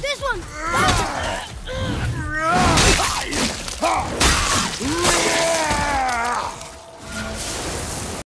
This one!